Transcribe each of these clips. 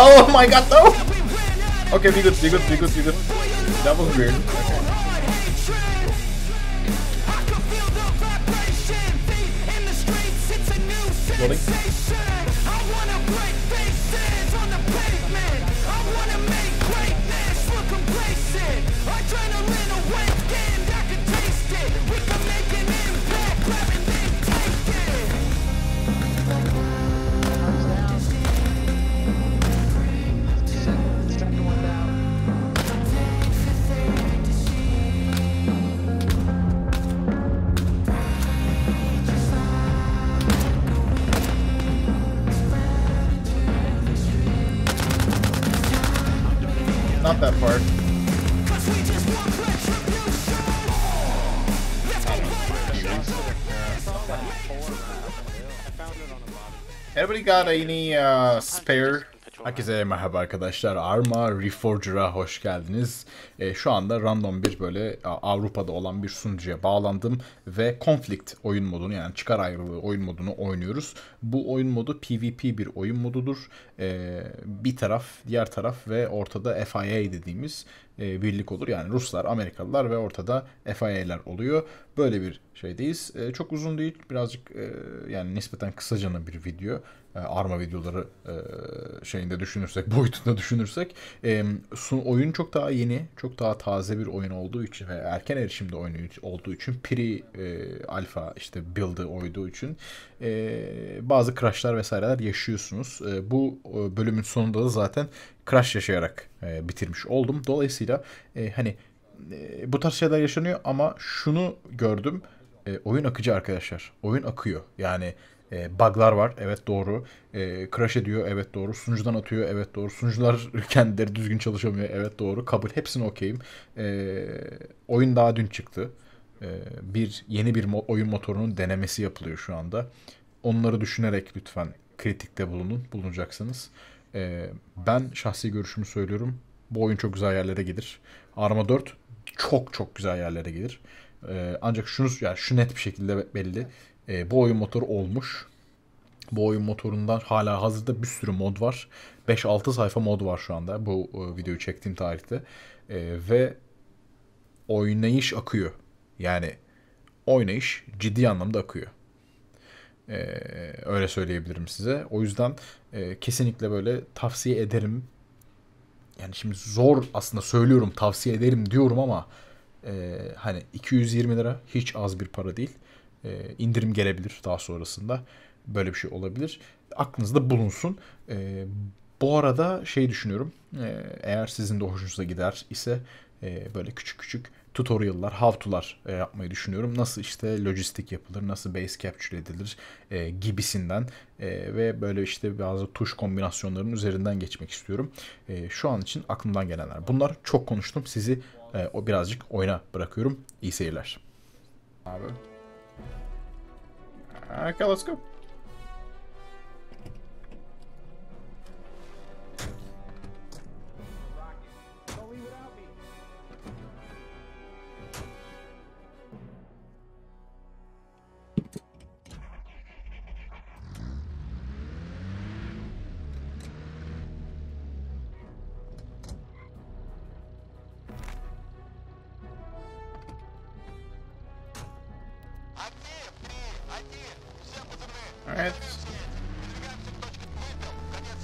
Oh my god, no! Okay, be good, be good, be good, be good. That was weird. Everybody got any uh, spare? Herkese merhaba arkadaşlar. Arma Reforger'a hoş geldiniz. E, şu anda random bir böyle Avrupa'da olan bir sunucuya bağlandım ve Conflict oyun modunu yani çıkar ayrılığı oyun modunu oynuyoruz. Bu oyun modu PvP bir oyun modudur. E, bir taraf, diğer taraf ve ortada FIA dediğimiz e, birlik olur. Yani Ruslar, Amerikalılar ve ortada FIA'ler oluyor. Böyle bir şeydeyiz. E, çok uzun değil. Birazcık e, yani nispeten kısacana bir video. Arma videoları şeyinde düşünürsek, boyutunda düşünürsek. Oyun çok daha yeni, çok daha taze bir oyun olduğu için ve erken erişimde oyun olduğu için pre e, alfa işte build'ı oyduğu için bazı crashlar vesaireler yaşıyorsunuz. Bu bölümün sonunda da zaten crash yaşayarak e, bitirmiş oldum. Dolayısıyla e, hani e, bu tarz şeyler yaşanıyor ama şunu gördüm. E, oyun akıcı arkadaşlar. Oyun akıyor. Yani e, bug'lar var. Evet doğru. E, crash ediyor. Evet doğru. Sunucudan atıyor. Evet doğru. Sunucular kendileri düzgün çalışamıyor. Evet doğru. Kabul. Hepsini okeyim. E, oyun daha dün çıktı. E, bir yeni bir mo- oyun motorunun denemesi yapılıyor şu anda. Onları düşünerek lütfen kritikte bulunun. Bulunacaksınız. E, ben şahsi görüşümü söylüyorum. Bu oyun çok güzel yerlere gelir. Arma 4 çok çok güzel yerlere gelir. Ee, ancak şunu yani şu net bir şekilde belli. Ee, bu oyun motoru olmuş. Bu oyun motorundan hala hazırda bir sürü mod var. 5-6 sayfa mod var şu anda bu e, videoyu çektiğim tarihte. Ee, ve oynayış akıyor. Yani oynayış ciddi anlamda akıyor. Ee, öyle söyleyebilirim size. O yüzden e, kesinlikle böyle tavsiye ederim. Yani şimdi zor aslında söylüyorum tavsiye ederim diyorum ama e, hani 220 lira hiç az bir para değil. E, indirim gelebilir daha sonrasında. Böyle bir şey olabilir. Aklınızda bulunsun. E, bu arada şey düşünüyorum. E, eğer sizin de hoşunuza gider ise e, böyle küçük küçük tutorial'lar, how to'lar e, yapmayı düşünüyorum. Nasıl işte lojistik yapılır, nasıl base capture edilir e, gibisinden e, ve böyle işte bazı tuş kombinasyonlarının üzerinden geçmek istiyorum. E, şu an için aklımdan gelenler. Bunlar çok konuştum. Sizi e, o birazcık oyuna bırakıyorum. İyi seyirler. Abi. Okay, let's go. Evet.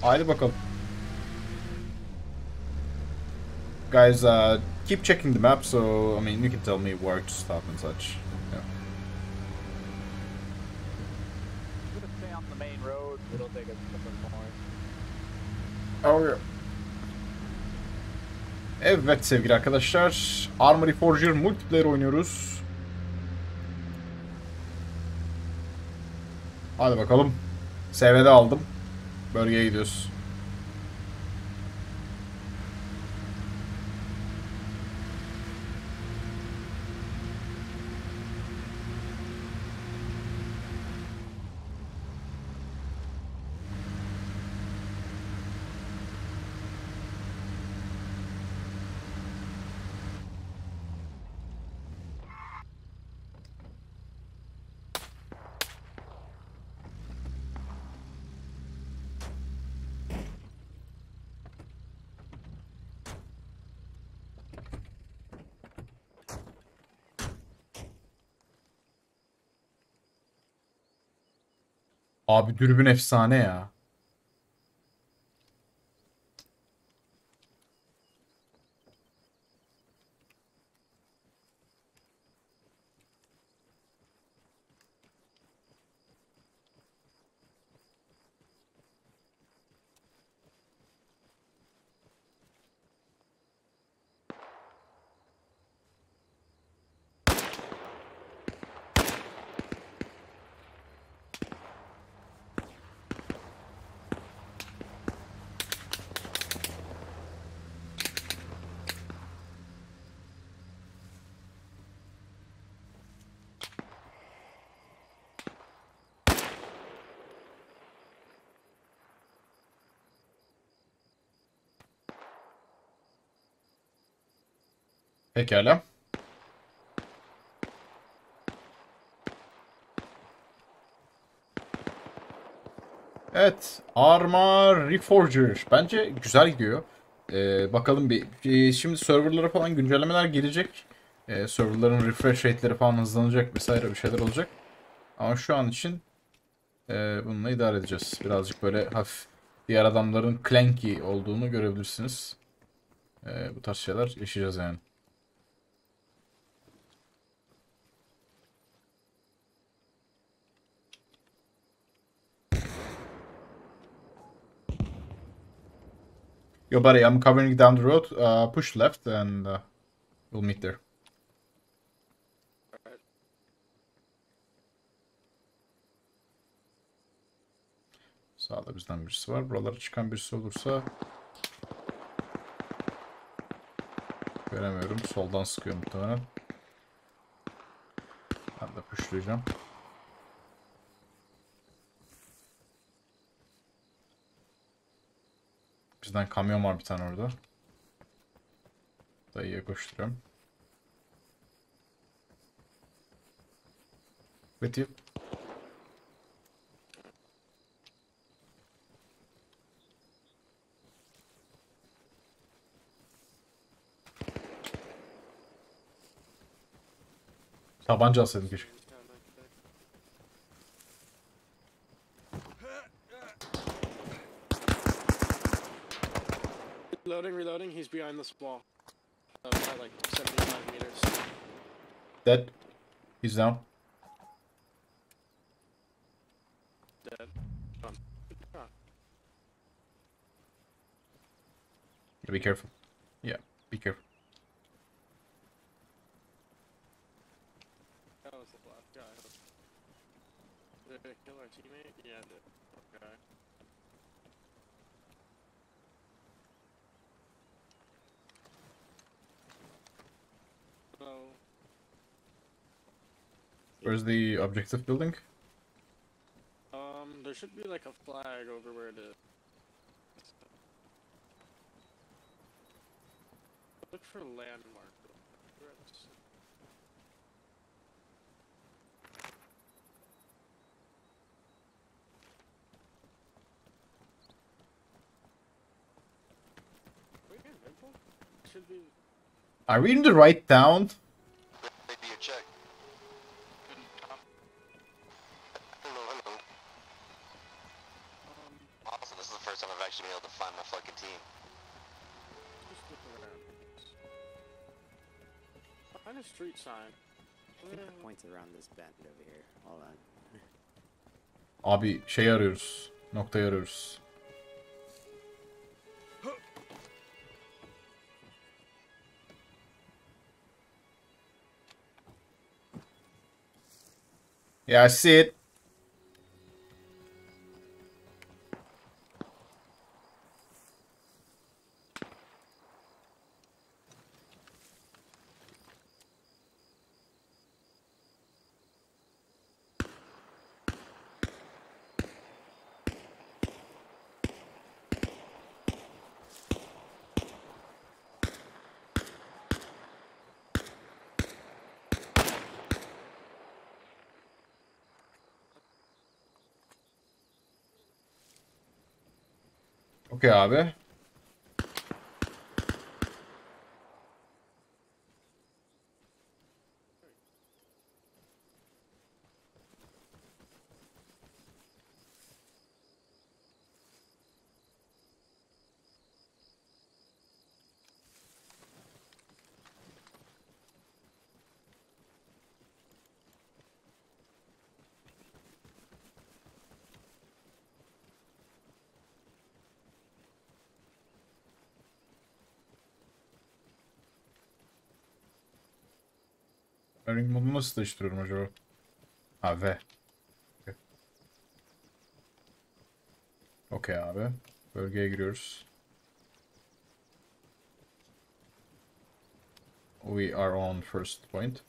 Haydi bakalım. Guys, uh, keep checking the map, so I mean, you can tell me where to stop and such. Oh yeah. Evet sevgili arkadaşlar, Armory Forger multiplayer oynuyoruz. Hadi bakalım. SV'de aldım. Bölgeye gidiyoruz. Abi dürbün efsane ya. Pekala. Evet. Arma Reforger. Bence güzel gidiyor. Ee, bakalım bir. Şimdi serverlara falan güncellemeler gelecek. Ee, serverların refresh rate'leri falan hızlanacak vesaire bir şeyler olacak. Ama şu an için e, bununla idare edeceğiz. Birazcık böyle hafif diğer adamların clanky olduğunu görebilirsiniz. Ee, bu tarz şeyler yaşayacağız yani. Yo, buddy, I'm covering down the road. Uh, push left and uh, we'll meet there. Sağda bizden birisi var. Buralara çıkan birisi olursa... Göremiyorum. Soldan sıkıyor muhtemelen. Ben de pushlayacağım. Bizden kamyon var bir tane orada. Dayıya koşturuyorum. You. Tabanca alsaydım keşke. Behind this wall. Uh, by like 75 meters. Dead. He's down. Dead. Gone. Ah, Be careful. Yeah, be careful. that was the last guy. Did it kill our teammate? Yeah, it did. Okay. So, Where's the objective building? um, there should be like a flag over where it is. Look for landmark. Where it's- Wait, Red Should be. Are we in the right town? They do your check. Hello, hello. Um, Also, this is the first time I've actually been able to find my fucking team. just look around. Find a street sign. I think the point's around this bend over here. Hold on. Abi şey arıyoruz. Noktayı arıyoruz. Yeah, I see it. Okey abi. Ring modu nasıl değiştiriyorum acaba? Ha V. Okey. Okey abi. Bölgeye giriyoruz. We are on first point.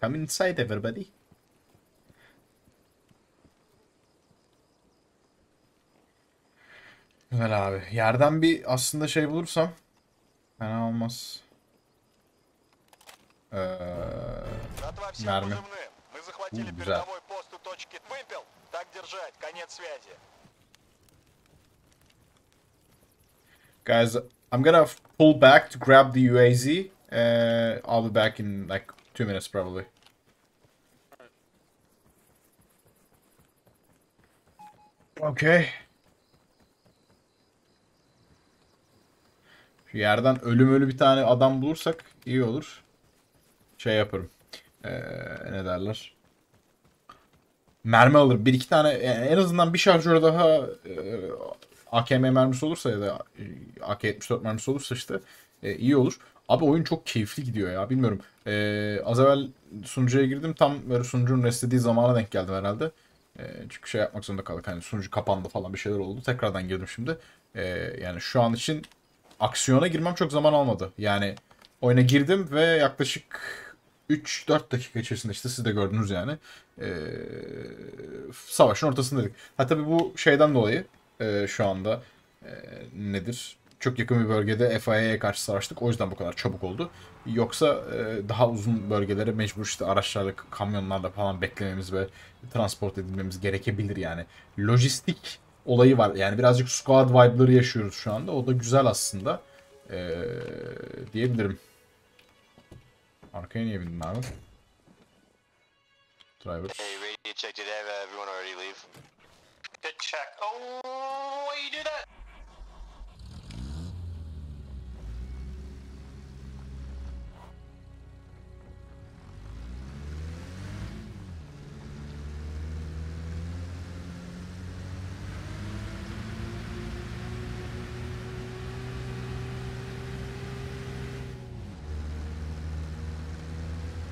Come inside, everybody. Güzel abi. Yerden bir aslında şey bulursam fena olmaz. Ee, mermi. Güzel. Guys, I'm gonna pull back to grab the UAZ. Uh, I'll be back in like two minutes probably. Okay. Şu yerden ölüm ölü bir tane adam bulursak iyi olur. Şey yaparım. Ee, ne derler? Mermi alır. Bir iki tane yani en azından bir şarjör daha e, AKM mermisi olursa ya da e, AK-74 mermisi olursa işte e, iyi olur. Abi oyun çok keyifli gidiyor ya. Bilmiyorum. E, az evvel sunucuya girdim. Tam böyle sunucunun restlediği zamana denk geldim herhalde. E, çünkü şey yapmak zorunda kaldık. Hani sunucu kapandı falan bir şeyler oldu. Tekrardan girdim şimdi. E, yani şu an için aksiyona girmem çok zaman almadı. Yani oyuna girdim ve yaklaşık 3-4 dakika içerisinde işte siz de gördünüz yani. Ee, savaşın ortasındaydık. Ha tabii bu şeyden dolayı e, şu anda e, nedir? Çok yakın bir bölgede FIA'ya karşı savaştık. O yüzden bu kadar çabuk oldu. Yoksa e, daha uzun bölgelere mecbur işte araçlarla, kamyonlarla falan beklememiz ve transport edilmemiz gerekebilir yani. Lojistik olayı var. Yani birazcık squad vibe'ları yaşıyoruz şu anda. O da güzel aslında. E, diyebilirim. Arkaya niye bindin abi? Driver. Hey, radio check. Did everyone already leave? Good check. Oh, you do that?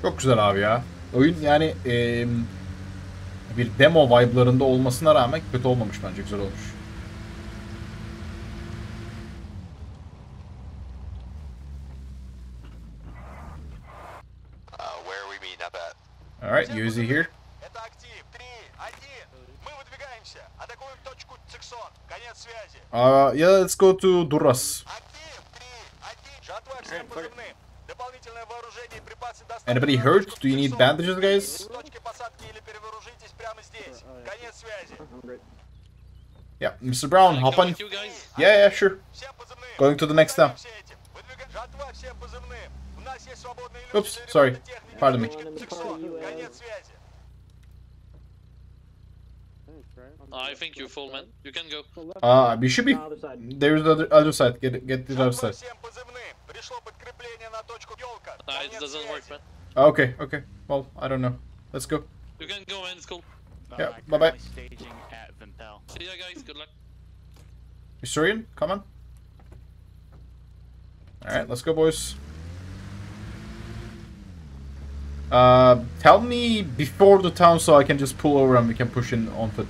Çok güzel abi ya. Oyun yani eee, bir demo vibe'larında olmasına rağmen kötü olmamış bence güzel olmuş. Uh, where are we meeting up at? Alright, UZ here. Это актив. Три, один. Мы выдвигаемся. Атакуем точку Циксон. Конец связи. Uh, yeah, let's go to Duras. Anybody hurt? Do you need bandages, guys? Yeah, Mr. Brown, hop on. Yeah, yeah, sure. Going to the next step. Oops, sorry. Pardon me. Uh, I think you're full, man. You can go. Ah, uh, you should be. There's the other, side. Get get the other side. Uh, it doesn't work, man. Okay, okay. Well, I don't know. Let's go. You can go in, it's cool. No, yeah, bye bye. Staging at Vimpel. See ya, guys. Good luck. Historian, come on. Alright, let's go, boys. Uh, tell me before the town so I can just pull over and we can push in on foot.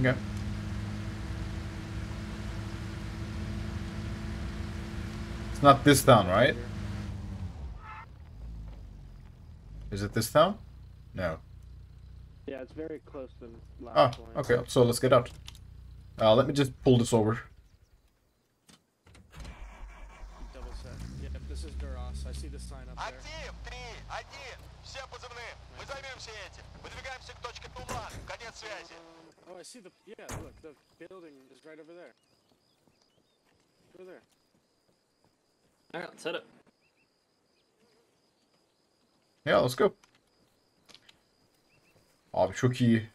Okay. It's not this town, right? Is it this town? No. Yeah, it's very close to the Oh, last one. okay. So let's get out. Uh, let me just pull this over. Double set. Yep, this is Duras. I see the sign up there. Актив, три, один. Все позывные. Мы займемся этим. Выдвигаемся к точке Тулан. Конец связи. Oh, I see the. Yeah, look, the building is right over there. Over there. All let's head up. Yeah, let's go. Abi çok iyi.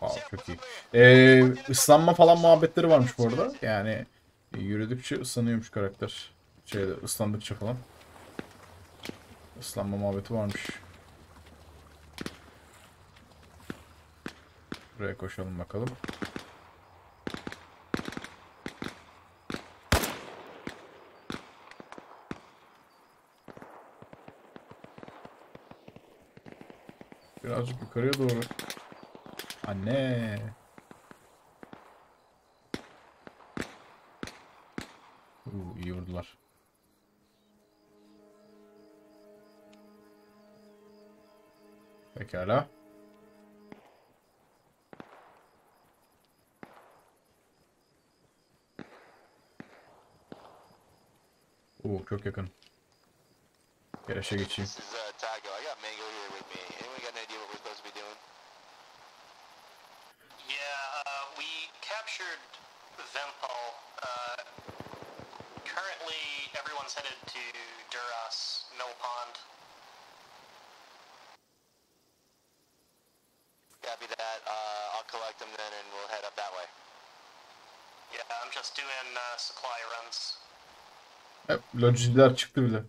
Wow, çok iyi. Ee, ıslanma falan muhabbetleri varmış bu arada. Yani e, yürüdükçe ıslanıyormuş karakter. Şeyde ıslandıkça falan. Islanma muhabbeti varmış. Buraya koşalım bakalım. Birazcık yukarıya doğru. Anne. Uuu iyi vurdular. Pekala. Pond. Copy that. Uh, I'll collect them then and we'll head up that way. Yeah, I'm just doing uh, supply runs. Lojiciler çıktı bile.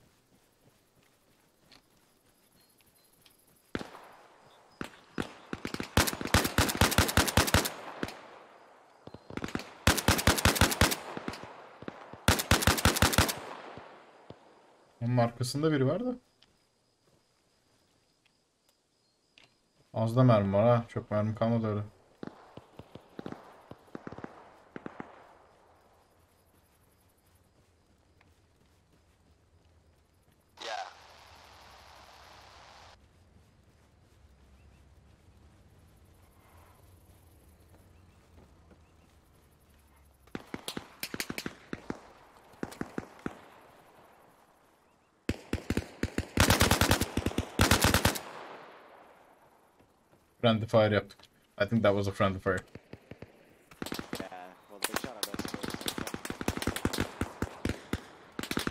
Onun arkasında biri var da. Az da mermi var ha. Çok mermi kalmadı öyle. Friendly fire yaptık. I think that was a friendly fire. Yeah, well, they shot at us. first.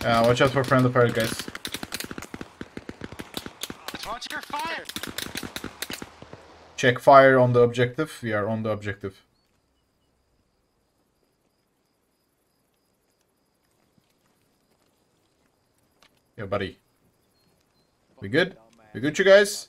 Yeah, uh, watch out for friendly fire guys. Watch your fire! Check fire on the objective. We are on the objective. Yeah, buddy. We good? We good, you guys?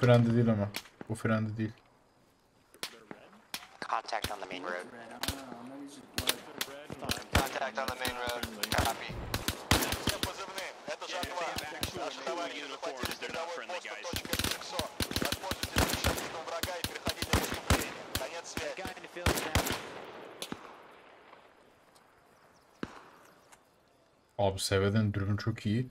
Bu frendi değil ama. Bu frendi değil. Contact on the main road. Contact on the main road. Copy. Все позывные. Это жатва. Наши товарищи захватили передовой пост у точки Сексо. Воспользуйтесь бесшабашным врага и переходите на наступление. Конец связи. Abi Seve'den dürbün çok iyi.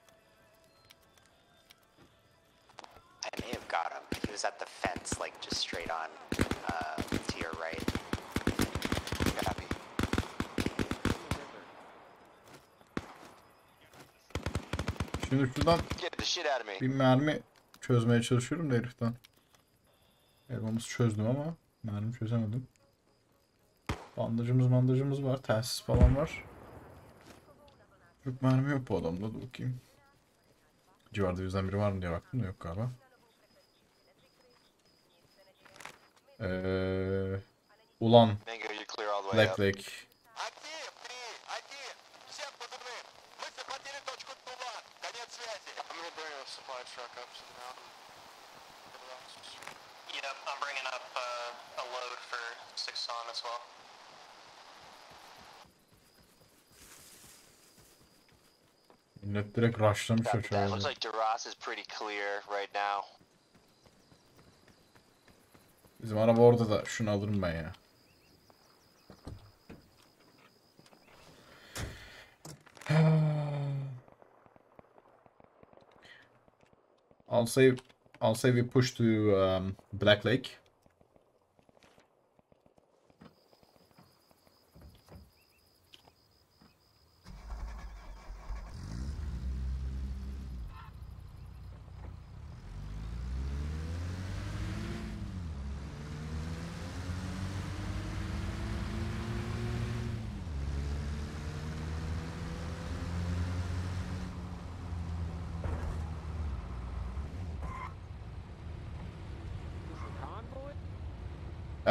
Şimdi şuradan bir mermi çözmeye çalışıyorum da heriften. Elmamızı çözdüm ama mermi çözemedim. Bandajımız bandajımız var. Telsiz falan var. Çok mermi yok bu adamda. Dur bakayım. Civarda yüzden biri var mı diye baktım da yok galiba. Ee, ulan Black. Lake. Direkt rushlamış That, that looks like Duras is pretty clear right now. Bizim araba orada da. Şunu alırım ben ya. I'll say I'll say we push to um, Black Lake.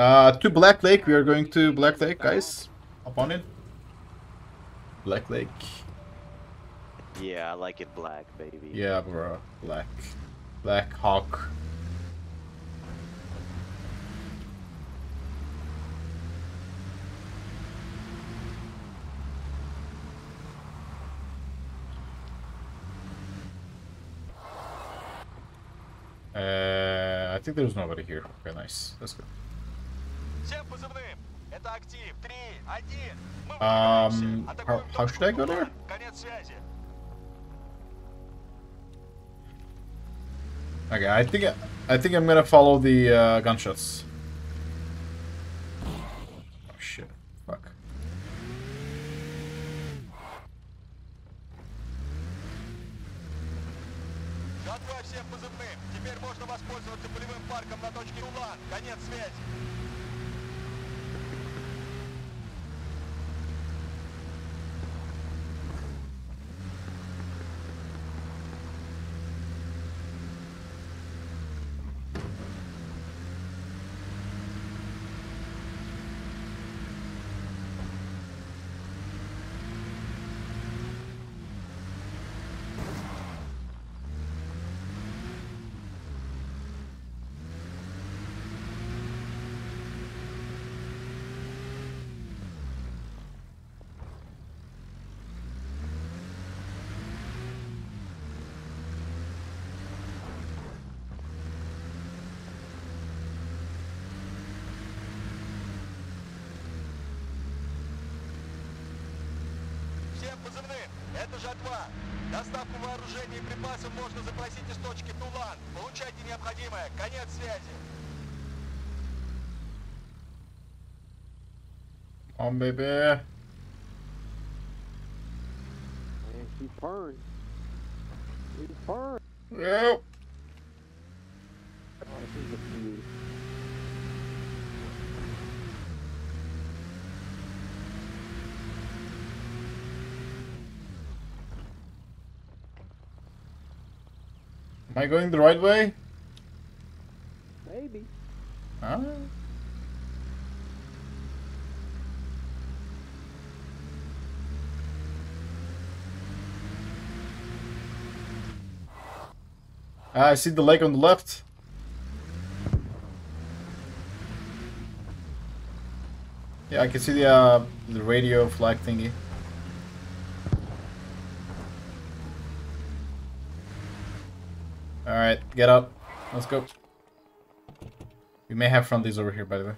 Uh, to Black Lake. We are going to Black Lake, guys. Up on it. Black Lake. Yeah, I like it black, baby. Yeah, bro. Black. Black Hawk. Uh, I think there's nobody here. Okay, nice. Let's go. Всем позывным. Это актив. Три, один. Мы Um, выдвигаемся. how, Атакуем how точку should I go there? Тулан. Конец связи. Okay, I think I think I'm gonna follow the uh, gunshots. Позывным. Это жатва. Доставку вооружений и припасов можно запросить из точки Тулан. Получайте необходимое. Конец связи. On, baby. Man, she's purring. She's purring. Yep. Oh, Am I going the right way? Maybe. Huh? Ah, I see the lake on the left. Yeah, I can see the uh, the radio flag thingy. All right, get up. Let's go. We may have friendlies over here, by the way.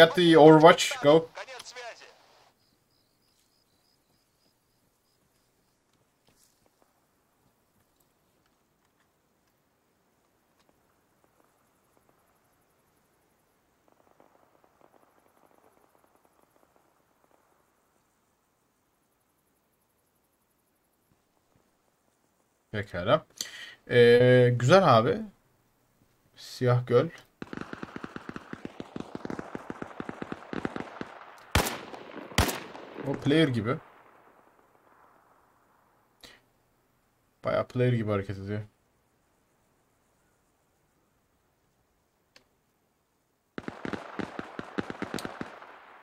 got the Overwatch. Go. Pekala. Ee, güzel abi. Siyah göl. O player gibi. Bayağı player gibi hareket ediyor.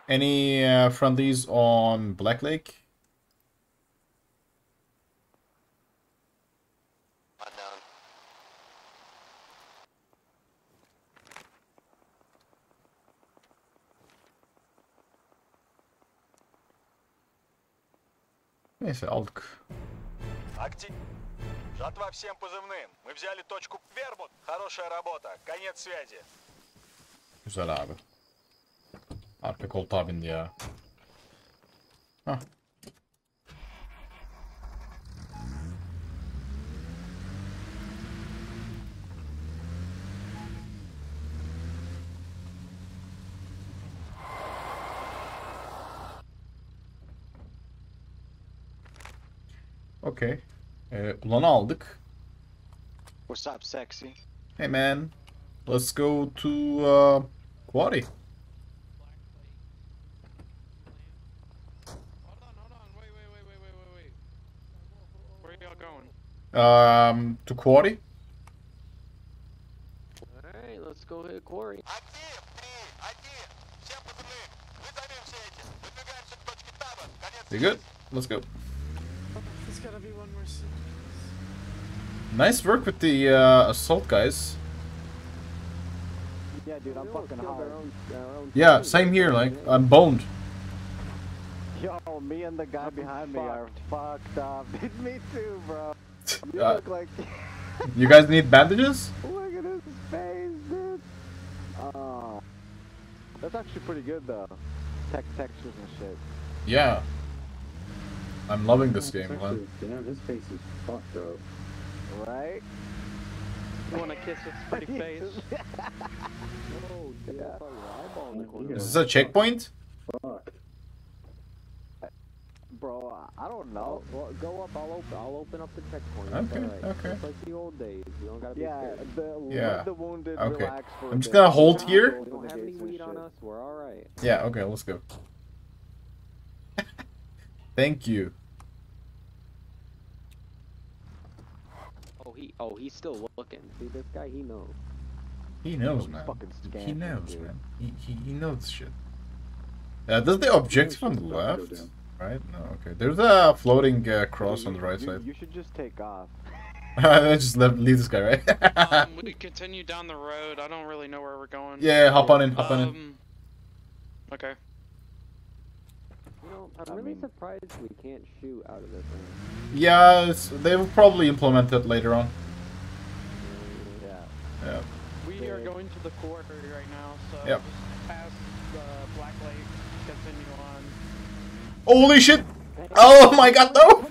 Any uh, friendlies on Black Lake? Neyse aldık. Актив. Жатва всем позывным. Мы взяли точку Вермут. Хорошая работа. Конец связи. Güzel abi. Arka koltuğa bindi ya. Hah. Okay, Ee, Ulan'ı aldık. What's up sexy? Hey man. Let's go to uh, quarry. Um, to quarry. All right, let's go hit quarry. You good? Let's go. There's gotta be one more scene. Nice work with the uh, assault guys. Yeah, dude, I'm fucking killed our hard. own- our own Yeah, team. same here. Like I'm boned. Yo, me and the guy behind me are fucked up. me too, bro. You Uh, look like. You guys need bandages? look at his face, dude. Oh. That's actually pretty good, though. Tech textures and shit. Yeah. I'm loving this game, man. Damn, his face is fucked up. Right? You want to kiss his pretty face? Oh, dude, I saw your eyeball in the corner. Is this a checkpoint? Fuck. Bro, I don't know. Well, go up. I'll open. I'll open up the checkpoint. Okay, It's alright. okay. It's like the old days. You don't gotta be Yeah, scared. the, Yeah, the wounded okay. relax for a I'm just gonna hold here. We don't have any weed on us. We're all right. Yeah. Okay. Let's go. Thank you. Oh, he. Oh, he's still looking. See, this guy, he knows. He knows, Those man. He knows, dude. man. He, he, he knows shit. Uh, does the objective on the left? Right? No, okay. There's a floating uh, cross You- on the right you, side. You should just take off. I just left, leave this guy, right? um, we continue down the road. I don't really know where we're going. yeah, hop on in, hop on in. Um, okay. You know, I'm I really mean- surprised we can't shoot out of this thing. Yeah, it's, they will probably implement it later on. Yeah. Yeah. We are going to the quarry right now, so Yep. just past the Black Lake, continue on. Holy shit! Oh my god, no!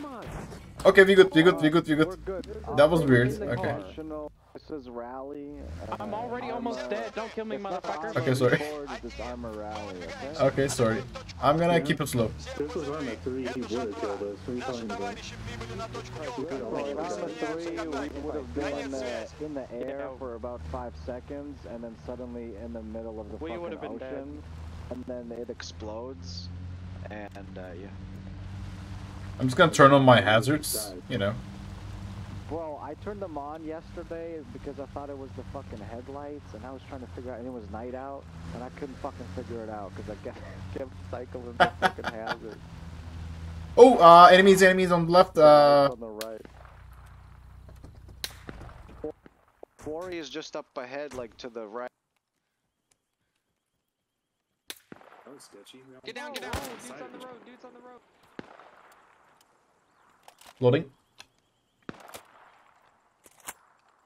Okay, we good, we good, we good, we good. good. That was weird, okay. This is rally. Uh, I'm already almost dead. Don't kill me, motherfucker. Okay, sorry. Rally, okay? okay? sorry. I'm gonna yeah. keep it slow. This was Arma 3. He would have killed us. What are you talking about? Arma we would have been in the, in the air for about five seconds, and then suddenly in the middle of the we fucking ocean, dead. and then it explodes, and uh, yeah. I'm just gonna turn on my hazards, you know. Bro, I turned them on yesterday because I thought it was the fucking headlights, and I was trying to figure out, and it was night out, and I couldn't fucking figure it out because I kept, kept cycling the fucking hazard. Oh, uh, enemies, enemies on the left. Uh, on the right. Quarry is just up ahead, like to the right. That was sketchy. Get down, get down. Oh, dude's on the road. Dude's on the road. Loading.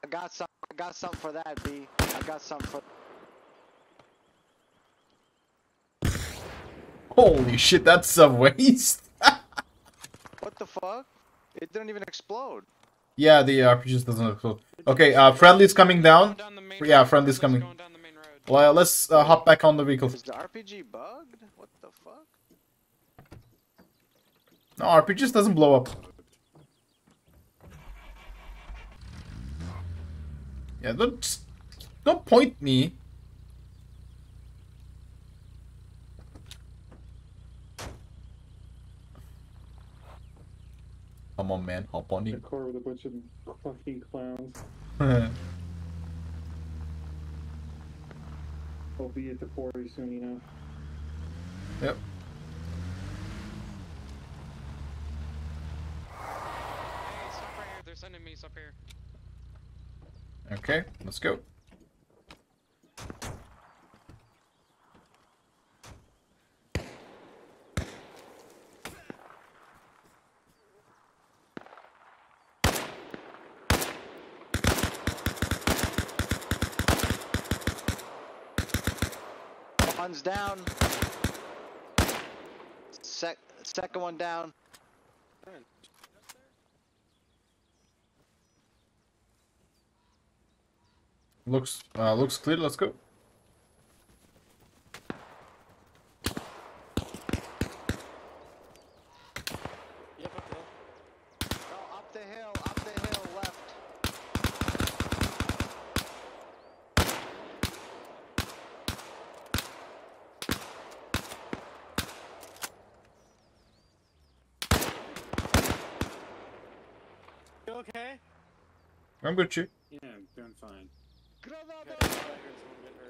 I got some. I got something for that, B. I got something for. Holy shit, that's a waste. What the fuck? It didn't even explode. yeah, the RPG just doesn't explode. Okay, uh, friendly's coming down. Yeah, friendly's coming. Well, let's uh, hop back on the vehicle. Is the RPG bugged? What the fuck? No, RPG just doesn't blow up. Yeah, don't don't point me. Come on, man, hop on A it. car with a bunch of fucking clowns. I'll be at the quarry soon enough. yep. Hey, stop right here. There's enemies up here. Okay, let's go. One's down. Sec second one down. Looks uh, looks clear. Let's go. Yep, up there.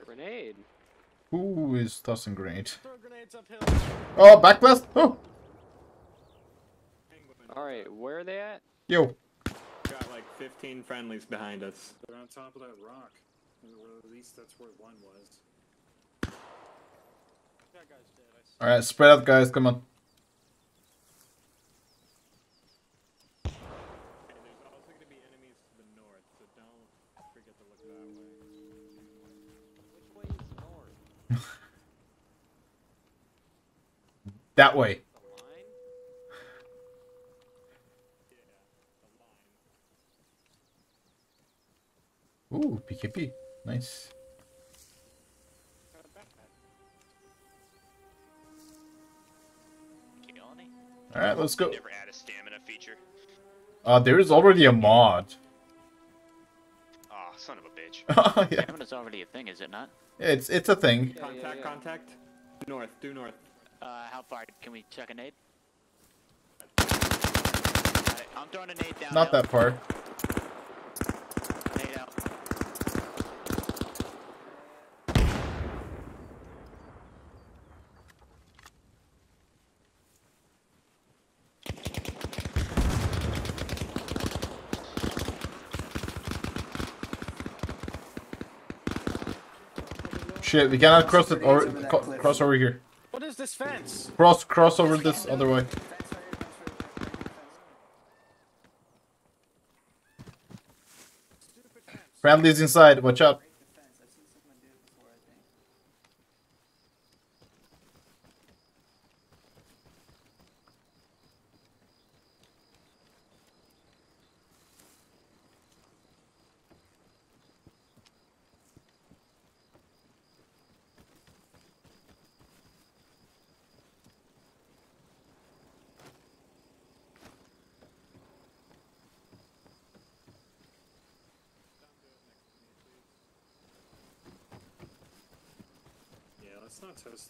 Grenade. Who is tossing grenade? Throw grenades uphill. Oh, backblast! Oh, All right, where are they at? yo. Got like 15 friendlies behind us. They're on top of that rock. Or at least that's where one was. That guy's dead. All right, spread out, guys. Come on. Okay, there's also going to be enemies to the north, so don't forget to look that way. Which way is north? That way. Ooh, PKP. Nice. Got a backpack. Killing All right, let's go. Never add a stamina feature. Uh, there is already a mod. Aw, son of a bitch. yeah, Stamina's already a thing, is it not? It's it's a thing. Yeah, Contact, yeah, yeah. contact. North, due north. Uh, how far? Can we chuck a nade? Alright, I'm throwing a nade down. Not that far. Shit, we cannot cross it or cross over here. What is this fence? Cross cross over this other way. Friendly's inside. Watch out.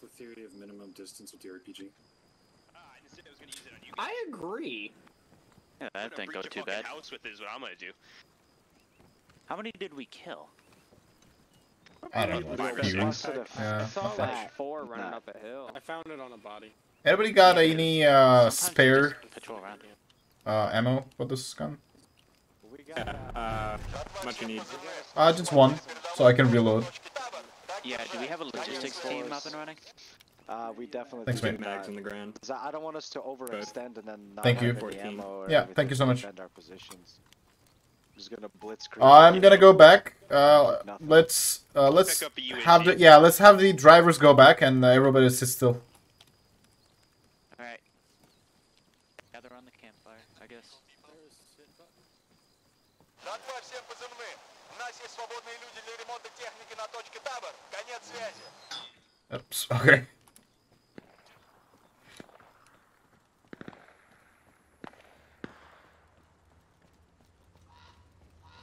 The theory of minimum distance with the RPG. Ah, I just I was gonna use it on you. I agree. Yeah, that gonna didn't go your too bad. House with it is what I'm gonna do. How many did we kill? I don't know. Fire Few. Most Yeah. I saw like four running Nah. up a hill. I found it on a body. Anybody got any uh, spare just Patrol around here. uh, ammo for this gun? We got. Uh, uh, much you need? Uh, just one, so I can reload. Yeah, do we have a logistics team up and running? Uh, we definitely. Thanks, do mate. Mags in the ground. 'Cause I I don't want us to overextend and then not Thank have you. any 14. ammo or Yeah, thank you so much. our positions. Just gonna blitzkrieg. I'm gonna go back. Uh, let's uh, let's Pick up a UAV. have the yeah. Let's have the drivers go back and uh, everybody sit still. Alright. Gather on the campfire, I guess есть свободные люди для ремонта техники на точке табор. Конец связи. Oops. Okay.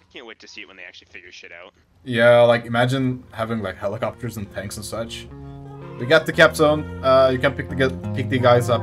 I can't wait to see it when they actually figure shit out. Yeah, like imagine having like helicopters and tanks and such. We got the cap zone. Uh, you can pick the gu- pick the guys up.